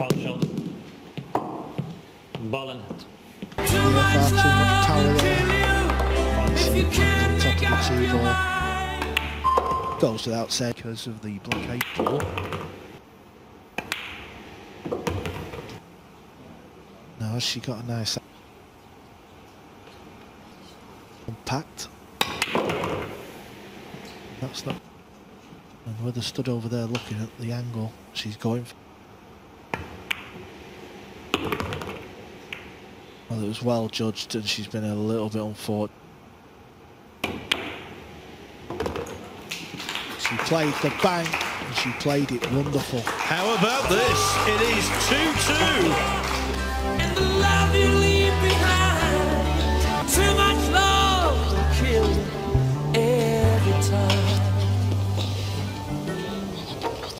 Shot. Ball tee ball. Goes without saying because of the blockade ball. Now she got a nice impact. That's not. And with her stood over there looking at the angle she's going for. Well, it was well judged and she's been a little bit unfortunate. She played the bank and she played it wonderful. How about this? It is 2-2.